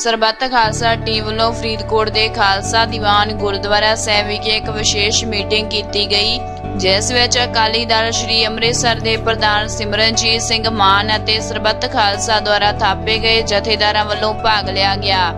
ਸਰਬੱਤ Khalsa team ਵੱਲੋਂ ਫਰੀਦਕੋਟ ਦੇ ਖਾਲਸਾ ਦੀਵਾਨ ਗੁਰਦੁਆਰਾ ਸਾਹਿਬ ਵਿਖੇ ਇੱਕ ਵਿਸ਼ੇਸ਼ ਮੀਟਿੰਗ ਕੀਤੀ ਗਈ, ਜਿਸ ਵਿੱਚ ਅਕਾਲੀ ਦਲ ਸ਼੍ਰੀ ਅੰਮ੍ਰਿਤਸਰ ਦੇ ਪ੍ਰਧਾਨ ਸਿਮਰਨਜੀਤ ਸਿੰਘ ਮਾਨ ਅਤੇ ਸਰਬੱਤ ਖਾਲਸਾ ਦੁਆਰਾ ਥਾਪੇ ਗਏ ਜਥੇਦਾਰਾਂ ਵੱਲੋਂ ਭਾਗ ਲਿਆ ਗਿਆ।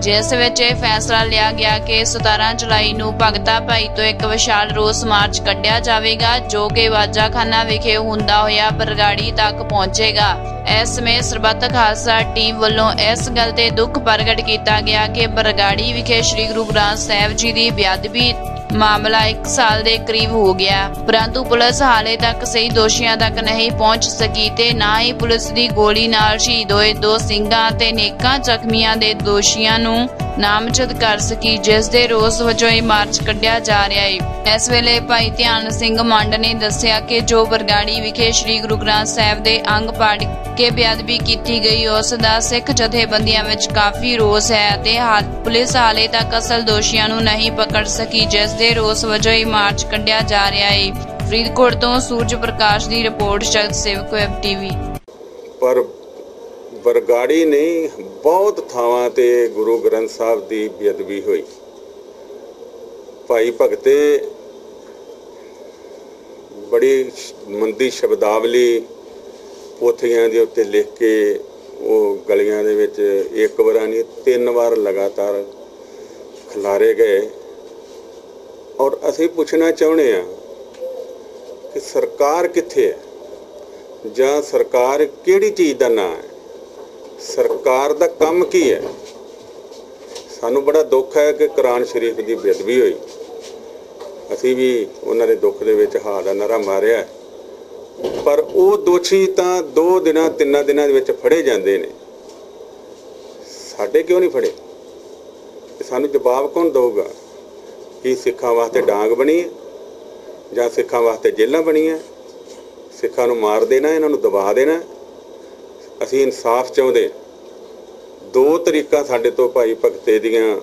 ਜਿਸ ਵਿੱਚ ਇਹ ਫੈਸਲਾ ਲਿਆ ਗਿਆ ਕਿ 17 ਜੁਲਾਈ ਨੂੰ ਭਗਤਾ ਭਾਈ ਤੋਂ ਇੱਕ ਵਿਸ਼ਾਲ ਰੋਸ ਮਾਰਚ ਕੱਢਿਆ ਜਾਵੇਗਾ, ਜੋ ਕਿ ਵਾਜਾਖਾਨਾ ਵਿਖੇ ਹੁੰਦਾ ਹੋਇਆ ਬਰਗਾੜੀ ਤੱਕ ਪਹੁੰਚੇਗਾ। ਇਸ ਸਮੇਂ ਸਰਬੱਤ ਖਾਲਸਾ ਟੀਮ ਵੱਲੋਂ ਇਸ ਗੱਲ ਤੇ ਦੁੱਖ ਪ੍ਰਗਟ ਕੀਤਾ ਗਿਆ ਕਿ ਬਰਗਾੜੀ ਵਿਖੇ ਸ੍ਰੀ ਗੁਰੂ ਗ੍ਰੰਥ ਸਾਹਿਬ ਜੀ ਦੀ ਬੇਅਦਬੀ ਮਾਮਲਾ 1 ਸਾਲ ਦੇ ਕਰੀਬ ਹੋ ਗਿਆ, ਪਰੰਤੂ ਪੁਲਿਸ ਹਾਲੇ ਤੱਕ ਸਹੀ ਦੋਸ਼ੀਆਂ ਤੱਕ ਨਹੀਂ ਪਹੁੰਚ ਸਕੀ ਤੇ ਨਾ ਹੀ ਪੁਲਿਸ ਦੀ ਗੋਲੀ ਨਾਲ ਸ਼ਹੀਦ ਹੋਏ ਦੋ ਸਿੰਘਾਂ ਤੇ ਨੇਕਾਂ ਜ਼ਖਮੀਆਂ ਦੇ ਦੋਸ਼ੀਆਂ ਨੂੰ ਨਾਮਜ਼ਦ ਕਰ ਸਕੀ, ਜਿਸ ਦੇ ਰੋਸ ਵਜੋਂ ਇਹ ਮਾਰਚ ਕੱਢਿਆ ਜਾ ਰਿਹਾ ਹੈ ਇਸ ਵੇਲੇ ਭਾਈ ਧਿਆਨ ਸਿੰਘ ਮੰਡ ਨੇ ਦੱਸਿਆ ਕਿ ਜੋ ਬਰਗਾੜੀ ਵਿਖੇ ਸ੍ਰੀ ਗੁਰੂ ਗ੍ਰੰਥ ਸਾਹਿਬ ਦੇ ਅੰਗ ਪਾੜ ਕੇ ਬੇਅਦਬੀ ਕੀਤੀ ਗਈ, ਉਸ ਦਾ ਸਿੱਖ ਜਥੇਬੰਦੀਆਂ ਵਿੱਚ ਕਾਫੀ ਰੋਸ ਹੈ ਅਤੇ ਪੁਲਿਸ ਹਾਲੇ ਤੱਕ ਅਸਲ ਦੋਸ਼ੀਆਂ ਨੂੰ ਨਹੀਂ ਪਕੜ ਸਕੀ, ਜਿਸ ਦੇ ਰੋਸ ਵਜੋਂ ਇਹ ਮਾਰਚ ਕੱਢਿਆ ਜਾ ਰਿਹਾ ਹੈ ਫਰੀਦਕੋਟ ਤੋਂ ਸੂਰਜ ਪ੍ਰਕਾਸ਼ ਦੀ ਰਿਪੋਰਟ, ਜਗਤ ਸੇਵਕ ਵੈਬ ਟੀਵੀ। ਪਰ ਬਰਗਾੜੀ ਨਹੀਂ ਬਹੁਤ ਥਾਵਾਂ ਤੇ ਗੁਰੂ ਗ੍ਰੰਥ ਸਾਹਿਬ ਦੀ ਬੇਅਦਬੀ ਹੋਈ। ਭਾਈ ਭਗਤੇ ਬੜੀ ਮੰਦੀ ਸ਼ਬਦਾਵਲੀ ਪੋਥੀਆਂ ਦੇ ਉੱਤੇ ਲਿਖ ਕੇ ਉਹ ਗਲੀਆਂ ਦੇ ਵਿੱਚ ਇੱਕ ਵਾਰ ਨਹੀਂ, ਤਿੰਨ ਵਾਰ ਲਗਾਤਾਰ ਖਿਲਾਰੇ ਗਏ। ਔਰ ਅਸੀਂ ਪੁੱਛਣਾ ਚਾਹੁੰਦੇ ਆ ਕਿ ਸਰਕਾਰ ਕਿੱਥੇ ਹੈ? ਜਾਂ ਸਰਕਾਰ ਕਿਹੜੀ ਚੀਜ਼ ਦਾ ਨਾਂ ਹੈ? ਸਰਕਾਰ ਦਾ ਕੰਮ ਕੀ ਹੈ? ਸਾਨੂੰ ਬੜਾ ਦੁੱਖ ਹੈ ਕਿ ਕੁਰਾਨ ਸ਼ਰੀਫ ਦੀ ਬੇਅਦਬੀ ਹੋਈ। ਅਸੀਂ ਵੀ ਉਹਨਾਂ ਦੇ ਦੁੱਖ ਦੇ ਵਿੱਚ ਹਾਲ ਦਾ ਨਾਰਾ ਮਾਰਿਆ ਪਰ ਉਹ ਦੋਸ਼ੀ ਤਾਂ 2 ਦਿਨਾਂ 3 ਦਿਨਾਂ ਦੇ ਵਿੱਚ ਫੜੇ ਜਾਂਦੇ ਨੇ। ਸਾਡੇ ਕਿਉਂ ਨਹੀਂ ਫੜੇ? ਤੇ ਸਾਨੂੰ ਜਵਾਬ ਕੌਣ ਦੇਊਗਾ? ਕਿ ਸਿੱਖਾਂ ਵਾਸਤੇ ਡਾਂਗ ਬਣੀ ਹੈ? ਜਾਂ ਸਿੱਖਾਂ ਵਾਸਤੇ ਜੇਲ੍ਹਾਂ ਬਣੀਆਂ ਸਿੱਖਾਂ ਨੂੰ ਮਾਰ ਦੇਣਾ ਇਹਨਾਂ ਨੂੰ ਦਬਾ ਦੇਣਾ ਅਸੀਂ ਇਨਸਾਫ ਚਾਹੁੰਦੇ। ਦੋ ਤਰੀਕਾ ਸਾਡੇ ਤੋਂ ਭਾਈ ਭਗਤੇ ਦੀਆਂ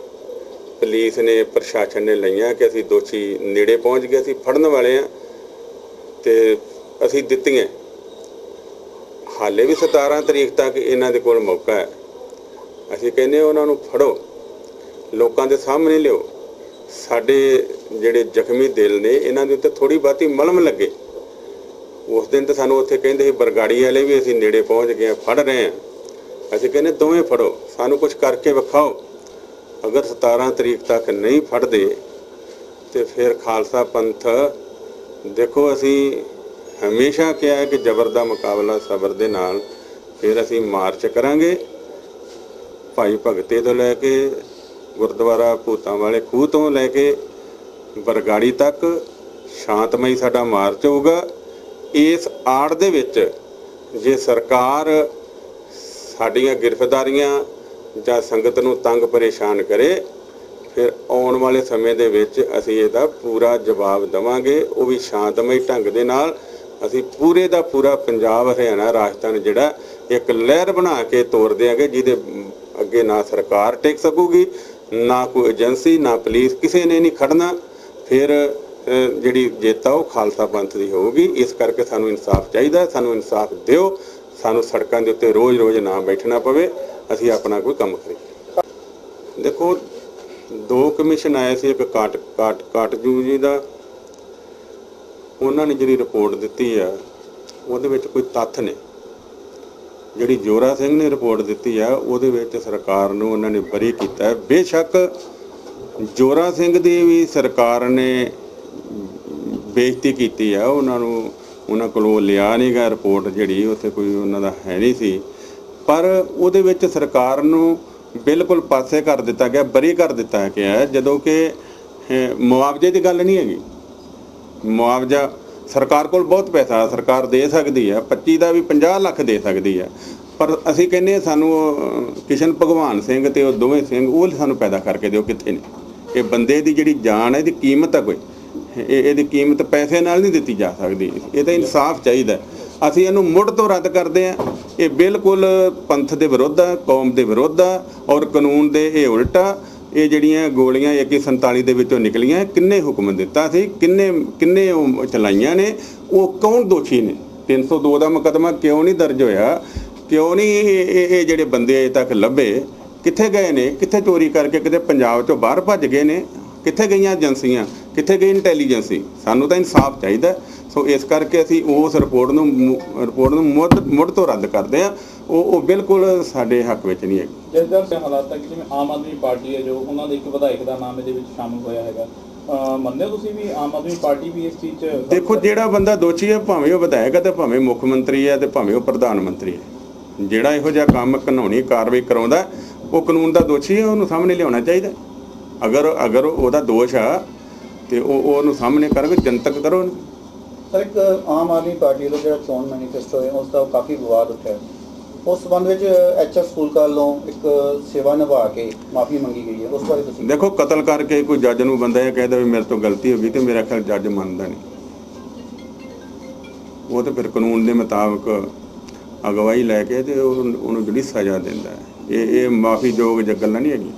ਪੁਲਿਸ ਨੇ, ਪ੍ਰਸ਼ਾਸਨ ਨੇ ਲਈਆਂ ਕਿ ਅਸੀਂ ਦੋਸ਼ੀ ਨੇੜੇ ਪਹੁੰਚ ਗਏ, ਅਸੀਂ ਫੜਨ ਵਾਲੇ ਆ ਤੇ ਅਸੀਂ ਦਿੱਤੀਆਂ। ਹਾਲੇ ਵੀ 17 ਤਰੀਕ ਤੱਕ ਇਹਨਾਂ ਦੇ ਕੋਲ ਮੌਕਾ ਹੈ। ਅਸੀਂ ਕਹਿੰਦੇ ਉਹਨਾਂ ਨੂੰ ਫੜੋ। ਲੋਕਾਂ ਦੇ ਸਾਹਮਣੇ ਲਿਓ ਸਾਡੇ ਜਿਹੜੇ ਜ਼ਖਮੀ ਦਿਲ ਨੇ, ਇਹਨਾਂ ਦੇ ਉੱਤੇ ਥੋੜੀ ਬਾਤੀ ਮਲਮ ਲੱਗੇ। ਉਸ ਦਿਨ ਤਾਂ ਸਾਨੂੰ ਉੱਥੇ ਕਹਿੰਦੇ ਸੀ ਬਰਗਾੜੀ ਵਾਲੇ ਵੀ ਅਸੀਂ ਨੇੜੇ ਪਹੁੰਚ ਗਏ ਹਾਂ, ਫੜ ਰਹੇ ਹਾਂ। ਅਸੀਂ ਕਹਿੰਦੇ ਦੋਵੇਂ ਫੜੋ ਸਾਨੂੰ ਕੁਝ ਕਰਕੇ ਵਿਖਾਓ। ਅਗਰ 17 ਤਰੀਕ ਤੱਕ ਨਹੀਂ ਫੜਦੇ ਤੇ ਫਿਰ ਖਾਲਸਾ ਪੰਥ ਦੇਖੋ ਅਸੀਂ ਹਮੇਸ਼ਾ ਕਿਹਾ ਹੈ ਕਿ ਜ਼ਬਰ ਦਾ ਮੁਕਾਬਲਾ ਸਬਰ ਦੇ ਨਾਲ ਫਿਰ ਅਸੀਂ ਮਾਰਚ ਕਰਾਂਗੇ। ਭਾਈ ਭਗਤੇ ਤੋਂ ਲੈ ਕੇ ਗੁਰਦੁਆਰਾ ਭੂਤਾਂ ਵਾਲੇ ਖੂਹ ਤੋਂ ਲੈ ਕੇ ਬਰਗਾੜੀ ਤੱਕ ਸ਼ਾਂਤਮਈ ਸਾਡਾ ਮਾਰਚ ਹੋਊਗਾ। ਇਸ ਆੜ ਦੇ ਵਿੱਚ ਜੇ ਸਰਕਾਰ ਸਾਡੀਆਂ ਗ੍ਰਿਫਤਾਰੀਆਂ ਜਾਂ ਸੰਗਤ ਨੂੰ ਤੰਗ ਪਰੇਸ਼ਾਨ ਕਰੇ, ਫਿਰ ਆਉਣ ਵਾਲੇ ਸਮੇਂ ਦੇ ਵਿੱਚ ਅਸੀਂ ਇਹਦਾ ਪੂਰਾ ਜਵਾਬ ਦਵਾਂਗੇ। ਉਹ ਵੀ ਸ਼ਾਂਤਮਈ ਢੰਗ ਦੇ ਨਾਲ ਅਸੀਂ ਪੂਰੇ ਦਾ ਪੂਰਾ ਪੰਜਾਬ, ਹਰਿਆਣਾ, ਰਾਜਸਥਾਨ ਜਿਹੜਾ ਇੱਕ ਲਹਿਰ ਬਣਾ ਕੇ ਤੋਰ ਦਿਆਂਗੇ, ਜਿਹਦੇ ਅੱਗੇ ਨਾ ਸਰਕਾਰ ਟਿਕ ਸਕੂਗੀ, ਨਾ ਕੋਈ ਏਜੰਸੀ, ਨਾ ਪੁਲਿਸ, ਕਿਸੇ ਨੇ ਨਹੀਂ ਖੜਨਾ। ਫਿਰ ਜਿਹੜੀ ਜੇਤਾ ਉਹ ਖਾਲਸਾ ਪੰਥ ਦੀ ਹੋਊਗੀ। ਇਸ ਕਰਕੇ ਸਾਨੂੰ ਇਨਸਾਫ ਚਾਹੀਦਾ ਸਾਨੂੰ ਇਨਸਾਫ ਦਿਓ। ਸਾਨੂੰ ਸੜਕਾਂ ਦੇ ਉੱਤੇ ਰੋਜ਼-ਰੋਜ਼ ਨਾ ਬੈਠਣਾ ਪਵੇ। ਅਸੀਂ ਆਪਣਾ ਕੋਈ ਕੰਮ ਕਰੀਏ। ਦੇਖੋ, ਦੋ ਕਮਿਸ਼ਨ ਆਏ ਸੀ, ਇੱਕ ਕਾਟ ਕਾਟ, ਕਾਟਜੂ ਜੀ ਦਾ। ਉਹਨਾਂ ਨੇ ਜਿਹੜੀ ਰਿਪੋਰਟ ਦਿੱਤੀ ਆ, ਉਹਦੇ ਵਿੱਚ ਕੋਈ ਤੱਥ ਨੇ। ਜਿਹੜੀ ਜੋਰਾ ਸਿੰਘ ਨੇ ਰਿਪੋਰਟ ਦਿੱਤੀ ਆ, ਉਹਦੇ ਵਿੱਚ ਸਰਕਾਰ ਨੂੰ ਉਹਨਾਂ ਨੇ ਬਰੀ ਕੀਤਾ ਬੇਸ਼ੱਕ ਜੋਰਾ ਸਿੰਘ ਦੀ ਵੀ ਸਰਕਾਰ ਨੇ ਬੇਇੱਜ਼ਤੀ ਕੀਤੀ ਆ, ਉਹਨਾਂ ਨੂੰ ਉਹਨਾਂ ਕੋਲੋਂ ਲਿਆ ਨਹੀਂ ਗਿਆ ਰਿਪੋਰਟ ਜਿਹੜੀ, ਉੱਥੇ ਕੋਈ ਉਹਨਾਂ ਦਾ ਹੈ ਨਹੀਂ ਸੀ। ਪਰ ਉਹਦੇ ਵਿੱਚ ਸਰਕਾਰ ਨੂੰ ਬਿਲਕੁਲ ਪਾਸੇ ਕਰ ਦਿੱਤਾ ਗਿਆ, ਬਰੀ ਕਰ ਦਿੱਤਾ ਗਿਆ ਜਦੋਂ ਕਿ ਮੁਆਵਜ਼ੇ ਦੀ ਗੱਲ ਨਹੀਂ ਹੈਗੀ। ਮੁਆਵਜ਼ਾ, ਸਰਕਾਰ ਕੋਲ ਬਹੁਤ ਪੈਸਾ, ਸਰਕਾਰ ਦੇ ਸਕਦੀ ਹੈ 25 ਦਾ ਵੀ 50 ਲੱਖ ਦੇ ਸਕਦੀ ਹੈ ਪਰ ਅਸੀਂ ਕਹਿੰਦੇ ਸਾਨੂੰ ਕਿਸ਼ਨ ਭਗਵਾਨ ਸਿੰਘ ਤੇ ਉਹ ਦੋਵੇਂ ਸਿੰਘ, ਉਹ ਸਾਨੂੰ ਪੈਦਾ ਕਰਕੇ ਦਿਓ ਕਿੱਥੇ ਨੇ। ਇਹ ਬੰਦੇ ਦੀ ਜਿਹੜੀ ਜਾਨ ਹੈ, ਇਹਦੀ ਕੀਮਤ ਹੈ ਕੋਈ। ਇਹ ਇਹਦੀ ਕੀਮਤ ਪੈਸੇ ਨਾਲ ਨਹੀਂ ਦਿੱਤੀ ਜਾ ਸਕਦੀ। ਇਹ ਤਾਂ ਇਨਸਾਫ ਚਾਹੀਦਾ ਅਸੀਂ ਇਹਨੂੰ ਮੁੱਢ ਤੋਂ ਰੱਦ ਕਰਦੇ ਹਾਂ। ਇਹ ਬਿਲਕੁਲ ਪੰਥ ਦੇ ਵਿਰੁੱਧ ਆ, ਕੌਮ ਦੇ ਵਿਰੁੱਧ ਆ ਔਰ ਕਾਨੂੰਨ ਦੇ ਇਹ ਉਲਟਾ ਇਹ ਜਿਹੜੀਆਂ ਗੋਲੀਆਂ 2147 ਦੇ ਵਿੱਚੋਂ ਨਿਕਲੀਆਂ, ਕਿੰਨੇ ਹੁਕਮ ਦਿੱਤਾ ਸੀ, ਕਿੰਨੇ ਕਿੰਨੇ ਉਹ ਚਲਾਈਆਂ ਨੇ, ਉਹ ਕੌਣ ਦੋਸ਼ੀ ਨੇ? 302 ਦਾ ਮੁਕਦਮਾ ਕਿਉਂ ਨਹੀਂ ਦਰਜ ਹੋਇਆ? ਕਿਉਂ ਨਹੀਂ ਇਹ ਜਿਹੜੇ ਬੰਦੇ ਅਜੇ ਤੱਕ ਲੱਭੇ, ਕਿੱਥੇ ਗਏ ਨੇ? ਕਿੱਥੇ ਚੋਰੀ ਕਰਕੇ ਕਿਤੇ ਪੰਜਾਬ ਚੋਂ ਬਾਹਰ ਭੱਜ ਗਏ ਨੇ? ਕਿੱਥੇ ਗਈਆਂ ਏਜੰਸੀਆਂ? ਕਿੱਥੇ ਗਈ ਇੰਟੈਲੀਜੈਂਸੀ ਸਾਨੂੰ ਤਾਂ ਇਨਸਾਫ ਚਾਹੀਦਾ। ਸੋ ਇਸ ਕਰਕੇ ਅਸੀਂ ਉਸ ਰਿਪੋਰਟ ਨੂੰ ਰਿਪੋਰਟ ਨੂੰ ਮੁੱਢ ਮੁੱਢ ਤੋਂ ਰੱਦ ਕਰਦੇ ਆ ਉਹ ਉਹ ਬਿਲਕੁਲ ਸਾਡੇ ਹੱਕ ਵਿੱਚ ਨਹੀਂ ਹੈ ਜਿਸ ਸੇ ਹਾਲਾਤ ਤੱਕ ਜਿਵੇਂ ਆਮ ਆਦਮੀ ਪਾਰਟੀ ਹੈ ਜੋ ਉਹਨਾਂ ਦੇ ਇੱਕ ਵਿਧਾਇਕ ਦਾ ਨਾਮ ਇਹਦੇ ਵਿੱਚ ਸ਼ਾਮਲ ਹੋਇਆ ਹੈਗਾ। ਮੰਨਦੇ ਤੁਸੀਂ ਵੀ ਆਮ ਆਦਮੀ ਪਾਰਟੀ ਵੀ ਇਸ ਚੀਜ਼ 'ਚ ਦੇਖੋ ਜਿਹੜਾ ਬੰਦਾ ਦੋਸ਼ੀ ਹੈ ਭਾਵੇਂ ਉਹ ਵਿਧਾਇਕ ਹੈ ਤੇ ਭਾਵੇਂ ਮੁੱਖ ਮੰਤਰੀ ਹੈ ਤੇ ਭਾਵੇਂ ਉਹ ਪ੍ਰਧਾਨ ਮੰਤਰੀ ਹੈ। ਜਿਹੜਾ ਇਹੋ ਜਿਹਾ ਕੰਮ ਕਾਨੂੰਨੀ ਕਾਰਵਾਈ ਕਰਾਉਂਦਾ ਉਹ ਕਾਨੂੰਨ ਦਾ ਦੋਸ਼ੀ ਹੈ ਉਹਨੂੰ ਸਾਹਮਣੇ ਲਿਆਉਣਾ ਚਾਹੀਦਾ। ਅਗਰ ਅਗਰ ਉਹਦਾ ਦੋਸ਼ ਆ ਤੇ ਉਹ ਉਹ ਉਹਨੂੰ ਸਾਹਮਣੇ ਕਰਕੇ ਜਨਤਕ ਕਰੋ ਉਹਨੂੰ। ਸਰ ਇੱਕ ਆਮ ਆਦਮੀ ਪਾਰਟੀ ਦਾ ਜਿਹੜਾ ਚੋਣ ਮੈਨੀਫੈਸਟੋ ਹੈ ਉਸ ਦਾ ਕਾਫੀ ਵਿਵਾਦ ਉੱਠਿਆ। ਉਸ ਸੰਬੰਧ ਵਿੱਚ ਐਚਐਸ ਸਕੂਲ ਵੱਲੋਂ ਇੱਕ ਸੇਵਾ ਨਿਭਾ ਕੇ ਮਾਫੀ ਮੰਗੀ ਗਈ ਹੈ। ਉਸ ਬਾਰੇ ਤੁਸੀਂ ਦੇਖੋ ਕਤਲ ਕਰਕੇ ਕੋਈ ਜੱਜ ਨੂੰ ਬੰਦਾ ਇਹ ਕਹਿਦਾ ਵੀ ਮੇਰੇ ਤੋਂ ਗਲਤੀ ਹੋ ਗਈ ਤੇ ਮੇਰਾ ਖਿਆਲ ਜੱਜ ਮੰਨਦਾ ਨਹੀਂ। ਉਹ ਤਾਂ ਫਿਰ ਕਾਨੂੰਨ ਦੇ ਮੁਤਾਬਕ ਅਗਵਾਈ ਲੈ ਕੇ ਤੇ ਉਹ- ਉਹਨੂੰ ਜਿਹੜੀ ਸਜ਼ਾ ਦਿੰਦਾ ਹੈ। ਇਹ ਇਹ ਮਾਫੀਯੋਗ ਜ ਗੱਲਾਂ ਨਹੀਂ ਹੈਗੀ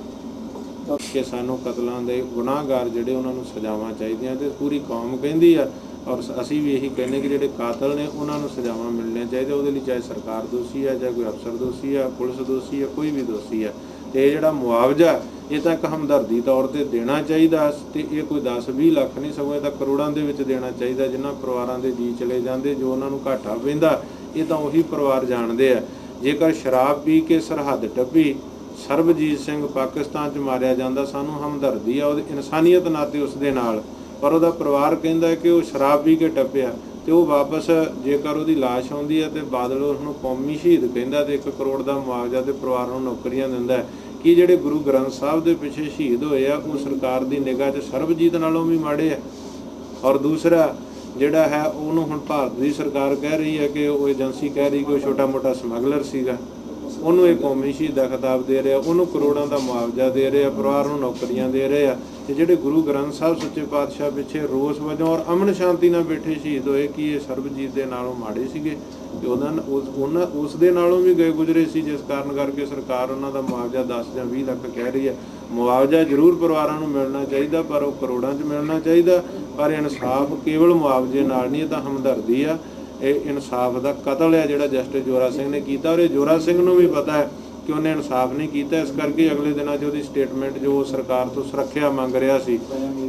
ਕਿ ਸਾਨੂੰ ਕਤਲਾਂ ਦੇ ਗੁਨਾਹਗਾਰ ਜਿਹੜੇ ਉਹਨਾਂ ਨੂੰ ਸਜ਼ਾਵਾਂ ਚਾਹੀਦੀਆਂ ਤੇ ਪੂਰੀ ਕੌਮ ਕਹਿੰਦੀ ਆ ਔਰ ਅਸੀਂ ਵੀ ਇਹੀ ਕਹਿੰਦੇ ਕਿ ਜਿਹੜੇ ਕਾਤਲ ਨੇ ਉਹਨਾਂ ਨੂੰ ਸਜ਼ਾਵਾਂ ਮਿਲਣੀਆਂ ਚਾਹੀਦੀਆਂ, ਉਹਦੇ ਲਈ ਚਾਹੇ ਸਰਕਾਰ ਦੋਸ਼ੀ ਆ ਜਾਂ ਕੋਈ ਅਫਸਰ ਦੋਸ਼ੀ ਆ, ਪੁਲਿਸ ਦੋਸ਼ੀ ਆ, ਕੋਈ ਵੀ ਦੋਸ਼ੀ ਆ, ਤੇ ਇਹ ਜਿਹੜਾ ਮੁਆਵਜ਼ਾ, ਇਹ ਤਾਂ ਇੱਕ ਹਮਦਰਦੀ ਤੌਰ ਤੇ ਦੇਣਾ ਚਾਹੀਦਾ ਤੇ ਇਹ ਕੋਈ 10 20 ਲੱਖ ਨਹੀਂ ਸਗੋਂ ਇਹ ਤਾਂ ਕਰੋੜਾਂ ਦੇ ਵਿੱਚ ਦੇਣਾ ਚਾਹੀਦਾ ਜਿਨ੍ਹਾਂ ਪਰਿਵਾਰਾਂ ਦੇ ਜੀ ਚਲੇ ਜਾਂਦੇ, ਜੋ ਉਹਨਾਂ ਨੂੰ ਘਾਟਾ ਪੈਂਦਾ, ਇਹ ਤਾਂ ਉਹੀ ਪਰਿਵਾਰ ਜਾਣਦੇ ਆ। ਜੇਕਰ ਸ਼ਰਾਬ ਪੀ ਕੇ ਸਰਹੱਦ ਟੱਪੀ ਸਰਬਜੀਤ ਸਿੰਘ ਪਾਕਿਸਤਾਨ 'ਚ ਮਾਰਿਆ ਜਾਂਦਾ, ਸਾਨੂੰ ਹਮਦਰਦੀ ਆ, ਉਹਦੀ ਇਨਸਾਨੀਅਤ ਨਾਤੇ ਉਸ ਦੇ ਨਾਲ। ਪਰ ਉਹਦਾ ਪਰਿਵਾਰ ਕਹਿੰਦਾ ਕਿ ਉਹ ਸ਼ਰਾਬ ਪੀ ਕੇ ਟੱਪਿਆ ਤੇ ਉਹ ਵਾਪਸ ਜੇਕਰ ਉਹਦੀ ਲਾਸ਼ ਆਉਂਦੀ ਹੈ ਤੇ ਬਾਦਲ ਉਸ ਨੂੰ ਕੌਮੀ ਸ਼ਹੀਦ ਕਹਿੰਦਾ ਤੇ 1 ਕਰੋੜ ਦਾ ਮੁਆਵਜ਼ਾ ਤੇ ਪਰਿਵਾਰ ਨੂੰ ਨੌਕਰੀਆਂ ਦਿੰਦਾ ਹੈ। ਕਿ ਜਿਹੜੇ ਗੁਰੂ ਗ੍ਰੰਥ ਸਾਹਿਬ ਦੇ ਪਿੱਛੇ ਸ਼ਹੀਦ ਹੋਏ ਆ, ਉਹ ਸਰਕਾਰ ਦੀ ਨਿਗਾਹ 'ਚ ਸਰਬਜੀਤ ਨਾਲੋਂ ਵੀ ਮਾੜੇ ਆ? ਔਰ ਦੂਸਰਾ, ਜਿਹੜਾ ਹੈ, ਉਹਨੂੰ ਹੁਣ ਭਾਰਤ ਦੀ ਸਰਕਾਰ ਕਹਿ ਰਹੀ ਹੈ ਕਿ ਉਹ ਏਜੰਸੀ ਕਹਿ ਰਹੀ ਕਿ ਉਹ ਛੋਟਾ-ਮੋਟਾ ਸਮਗਲਰ ਸੀਗਾ। ਉਹਨੂੰ ਇਹ ਕੌਮੀ ਸ਼ਹੀਦ ਦਾ ਖਿਤਾਬ ਦੇ ਰਿਹਾ ਉਹਨੂੰ ਕਰੋੜਾਂ ਦਾ ਮੁਆਵਜ਼ਾ ਦੇ ਰਿਹਾ ਪਰਿਵਾਰ ਨੂੰ ਨੌਕਰੀਆਂ ਦੇ ਰਹੇ ਆ ਤੇ ਜਿਹੜੇ ਗੁਰੂ ਗ੍ਰੰਥ ਸਾਹਿਬ ਸੱਚੇ ਪਾਤਸ਼ਾਹ ਪਿੱਛੇ ਰੋਸ ਵਜੋਂ ਔਰ ਅਮਨ ਸ਼ਾਂਤੀ ਨਾਲ ਬੈਠੇ ਸ਼ਹੀਦ ਹੋਏ, ਕਿ ਇਹ ਸਰਬਜੀਤ ਦੇ ਨਾਲੋਂ ਮਾੜੇ ਸੀਗੇ? ਤੇ ਉਹਦਾ ਉਸ, ਉਹਨਾਂ, ਉਸ ਦੇ ਨਾਲੋਂ ਵੀ ਗਏ ਗੁਜ਼ਰੇ ਸੀ, ਜਿਸ ਕਾਰਨ ਕਰਕੇ ਸਰਕਾਰ ਉਹਨਾਂ ਦਾ ਮੁਆਵਜ਼ਾ 10 ਜਾਂ 20 ਲੱਖ ਕਹਿ ਰਹੀ ਹੈ। ਮੁਆਵਜ਼ਾ ਜ਼ਰੂਰ ਪਰਿਵਾਰਾਂ ਨੂੰ ਮਿਲਣਾ ਚਾਹੀਦਾ, ਪਰ ਉਹ ਕਰੋੜਾਂ 'ਚ ਮਿਲਣਾ ਚਾਹੀਦਾ, ਪਰ ਇਨਸਾਫ ਕੇਵਲ ਮੁਆਵਜ਼ੇ ਨਾਲ ਨਹੀਂ, ਇਹ ਤਾਂ ਹਮਦਰਦੀ ਆ। ਇਹ ਇਨਸਾਫ ਦਾ ਕਤਲ ਹੈ ਜਿਹੜਾ ਜਸਟਿਸ ਜੋਰਾ ਸਿੰਘ ਨੇ ਕੀਤਾ ਔਰ ਇਹ ਜੋਰਾ ਸਿੰਘ ਨੂੰ ਵੀ ਪਤਾ ਹੈ ਕਿ ਉਹਨੇ ਇਨਸਾਫ ਨਹੀਂ ਕੀਤਾ। ਇਸ ਕਰਕੇ ਅਗਲੇ ਦਿਨਾਂ 'ਚ ਉਹਦੀ ਸਟੇਟਮੈਂਟ ਜੋ ਸਰਕਾਰ ਤੋਂ ਸੁਰੱਖਿਆ ਮੰਗ ਰਿਹਾ ਸੀ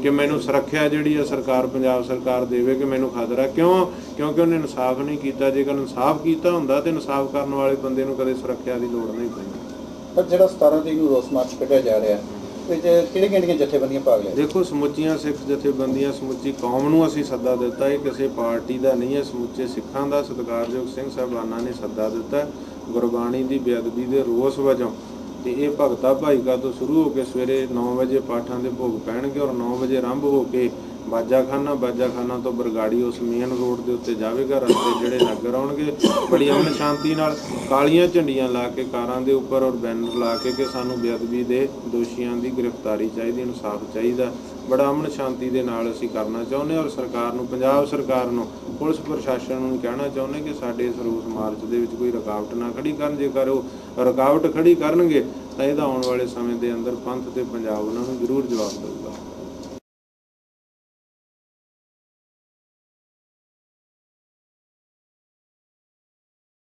ਕਿ ਮੈਨੂੰ ਸੁਰੱਖਿਆ ਜਿਹੜੀ ਆ ਸਰਕਾਰ, ਪੰਜਾਬ ਸਰਕਾਰ ਦੇਵੇ ਕਿ ਮੈਨੂੰ ਖਤਰਾ ਕਿਉਂ? ਕਿਉਂਕਿ ਉਹਨੇ ਇਨਸਾਫ ਨਹੀਂ ਕੀਤਾ। ਜੇਕਰ ਇਨਸਾਫ ਕੀਤਾ ਹੁੰਦਾ ਤੇ ਇਨਸਾਫ ਕਰਨ ਵਾਲੇ ਬੰਦੇ ਨੂੰ ਕਦੇ ਸੁਰੱਖਿਆ ਦੀ ਲੋੜ ਨਹੀਂ ਪੈਂਦੀ। ਪਰ ਜਿਹੜਾ 17 ਤਰੀਕ ਨੂੰ ਰੋਸ ਮਾਰਚ ਕੱਢਿਆ ਜਾ ਰਿਹਾ ਵਿੱਚ ਕਿਹੜੇ ਕਿਹੜੀਆਂ ਜਥੇਬੰਦੀਆਂ ਭਾਗ ਲੈ ਦੇਖੋ, ਸਮੁੱਚੀਆਂ ਸਿੱਖ ਜਥੇਬੰਦੀਆਂ, ਸਮੁੱਚੀ ਕੌਮ ਨੂੰ ਅਸੀਂ ਸੱਦਾ ਦਿੱਤਾ ਇਹ ਕਿਸੇ ਪਾਰਟੀ ਦਾ ਨਹੀਂ ਹੈ, ਸਮੁੱਚੇ ਸਿੱਖਾਂ ਦਾ ਸਤਿਕਾਰਯੋਗ ਸਿੰਘ ਸਾਹਿਬਾਨਾਂ ਨੇ ਸੱਦਾ ਦਿੱਤਾ ਗੁਰਬਾਣੀ ਦੀ ਬੇਅਦਬੀ ਦੇ ਰੋਸ ਵਜੋਂ। ਤੇ ਇਹ ਭਗਤਾ ਭਾਈਕਾ ਤੋਂ ਸ਼ੁਰੂ ਹੋ ਕੇ ਸਵੇਰੇ 9 ਵਜੇ ਪਾਠਾਂ ਦੇ ਭੋਗ ਪੈਣਗੇ ਔਰ 9 ਵਜੇ ਆਰੰਭ ਹੋ ਕੇ ਬਾਜਾਖਾਨਾ ਬਾਜਾਖਾਨਾ ਤੋਂ ਬਰਗਾੜੀ ਉਸ ਮੇਨ ਰੋਡ ਦੇ ਉੱਤੇ ਜਾਵੇਗਾ, ਰਸਤੇ ਜਿਹੜੇ ਨਗਰ ਆਉਣਗੇ, ਬੜੀ ਅਮਨ ਸ਼ਾਂਤੀ ਨਾਲ ਕਾਲੀਆਂ ਝੰਡੀਆਂ ਲਾ ਕੇ, ਕਾਰਾਂ ਦੇ ਉੱਪਰ ਔਰ ਬੈਨਰ ਲਾ ਕੇ ਕਿ ਸਾਨੂੰ ਬੇਅਦਬੀ ਦੇ ਦੋਸ਼ੀਆਂ ਦੀ ਗ੍ਰਿਫਤਾਰੀ ਚਾਹੀਦੀ, ਇਨਸਾਫ ਚਾਹੀਦਾ। ਬੜਾ ਅਮਨ ਸ਼ਾਂਤੀ ਦੇ ਨਾਲ ਅਸੀਂ ਕਰਨਾ ਚਾਹੁੰਦੇ ਔਰ ਸਰਕਾਰ ਨੂੰ, ਪੰਜਾਬ ਸਰਕਾਰ ਨੂੰ, ਪੁਲਿਸ ਪ੍ਰਸ਼ਾਸਨ ਨੂੰ ਕਹਿਣਾ ਚਾਹੁੰਦੇ ਕਿ ਸਾਡੇ ਇਸ ਰੋਸ ਮਾਰਚ ਦੇ ਵਿੱਚ ਕੋਈ ਰੁਕਾਵਟ ਨਾ ਖੜੀ ਕਰਨ, ਜੇਕਰ ਉਹ ਰੁਕਾਵਟ ਖੜੀ ਕਰਨਗੇ, ਤਾਂ ਇਹਦਾ ਆਉਣ ਵਾਲੇ ਸਮੇਂ ਦੇ ਅੰਦਰ ਪੰਥ ਤੇ ਪੰਜਾਬ ਉਹਨਾਂ ਨੂੰ ਜ਼ਰੂਰ ਜਵਾਬ ਦੇਊਗਾ।